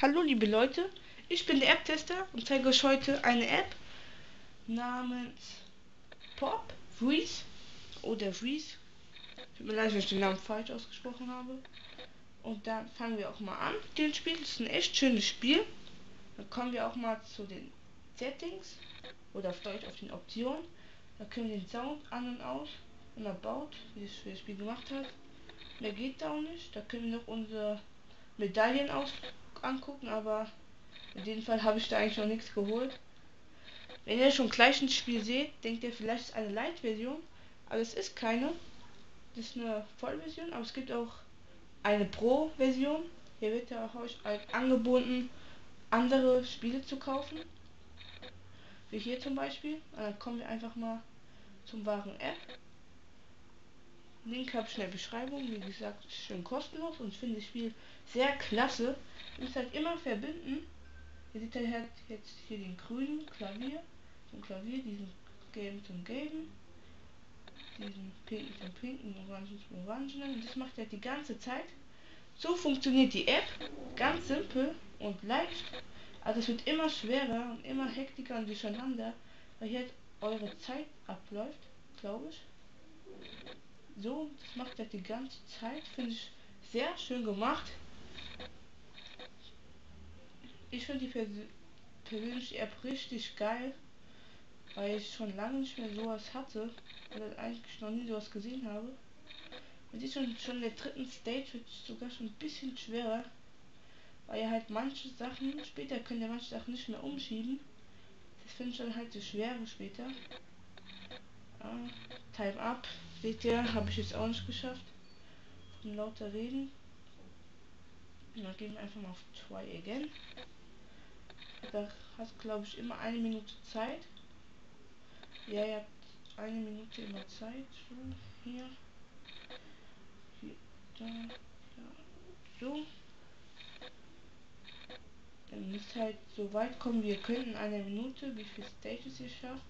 Hallo liebe Leute, ich bin der App-Tester und zeige euch heute eine App namens Pop Freeze oder Freeze. Tut mir leid, wenn ich den Namen falsch ausgesprochen habe. Und dann fangen wir auch mal an. Den Spiel das ist ein echt schönes Spiel. Dann kommen wir auch mal zu den Settings oder auf Deutsch auf den Optionen. Da können wir den Sound an und aus und erbaut, wie es für das Spiel gemacht hat. Mehr geht da auch nicht. Da können wir noch unsere Medaillen aus angucken, aber in dem Fall habe ich da eigentlich noch nichts geholt. Wenn ihr schon gleich ein Spiel seht, denkt ihr vielleicht ist eine Light-Version, aber es ist keine. Das ist eine Vollversion, aber es gibt auch eine Pro-Version. Hier wird ja auch euch angeboten, andere Spiele zu kaufen. Wie hier zum Beispiel. Und dann kommen wir einfach mal zum wahren App. Link habe ich in der Beschreibung. Wie gesagt, schön kostenlos und finde das Spiel sehr klasse. Muss halt immer verbinden. Ihr seht halt jetzt hier den grünen Klavier zum Klavier, diesen gelben zum gelben, diesen pinken zum pinken, orangen zum orangenen. Und das macht er die ganze Zeit. So funktioniert die App. Ganz simpel und leicht. Also es wird immer schwerer und immer hektiker und durcheinander, weil hier eure Zeit abläuft, glaube ich. So, das macht er die ganze Zeit. Finde ich sehr schön gemacht. Ich finde die Pers persönlich App richtig geil, weil ich schon lange nicht mehr sowas hatte oder eigentlich noch nie sowas gesehen habe. Man sieht schon, schon der dritten Stage wird sogar schon ein bisschen schwerer, weil ihr halt manche Sachen, später könnt ihr manche Sachen nicht mehr umschieben. Das finde ich dann halt so schwere später. Ah, Time Up, seht ihr, habe ich jetzt auch nicht geschafft. Von lauter Reden. Und dann gehen wir einfach mal auf Try Again. Da hast glaube ich immer eine Minute Zeit. Ja, ihr habt eine Minute immer Zeit. So, hier. Hier, da, ja. So. Dann müsst halt so weit kommen, wie ihr könnt in einer Minute, wie viele Stages ihr schafft.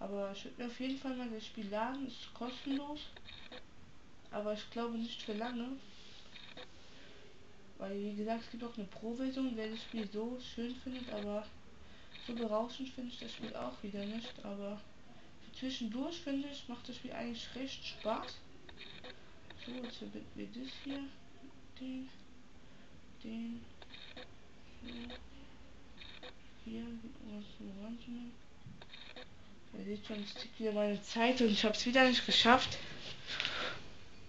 Aber ich würde mir auf jeden Fall mal das Spiel laden, ist kostenlos. Aber ich glaube nicht für lange. Weil wie gesagt, es gibt auch eine Pro-Version, wer das Spiel so schön findet, aber so berauschend finde ich das Spiel auch wieder nicht. Aber zwischendurch finde ich, macht das Spiel eigentlich recht Spaß. So, jetzt verbinden wir das hier. Den. Den. So. Hier, was. Ihr seht schon, es tickt wieder meine Zeit und ich habe es wieder nicht geschafft.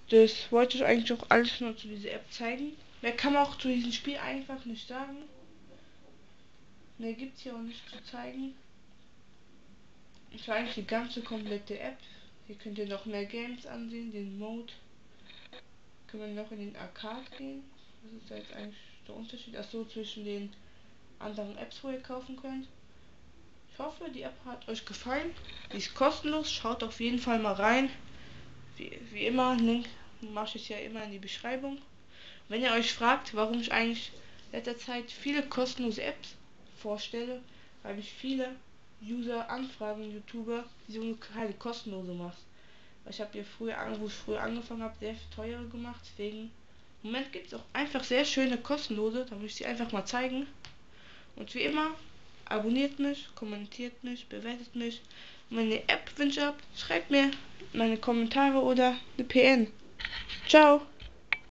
Das wollte ich eigentlich auch alles nur zu dieser App zeigen. Mehr kann man auch zu diesem Spiel einfach nicht sagen. Mehr gibt es hier auch nicht zu zeigen. Ich war eigentlich die ganze komplette App. Hier könnt ihr noch mehr Games ansehen, den Mode. Können wir noch in den Arcade gehen. Was ist jetzt eigentlich der Unterschied? Achso, zwischen den anderen Apps, wo ihr kaufen könnt. Ich hoffe, die App hat euch gefallen. Die ist kostenlos. Schaut auf jeden Fall mal rein. Wie, wie immer, Link mache ich ja immer in die Beschreibung. Wenn ihr euch fragt, warum ich eigentlich in letzter Zeit viele kostenlose Apps vorstelle, weil ich viele User anfragen, YouTuber, die so keine kostenlose macht. Weil ich habe ja früher, wo ich früher angefangen habe, sehr teure gemacht. Deswegen, im Moment gibt es auch einfach sehr schöne kostenlose. Da muss ich sie einfach mal zeigen. Und wie immer, abonniert mich, kommentiert mich, bewertet mich. Wenn ihr App-Wünsche habt, schreibt mir meine Kommentare oder eine PN. Ciao!